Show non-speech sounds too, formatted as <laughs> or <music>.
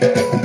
Okay. <laughs>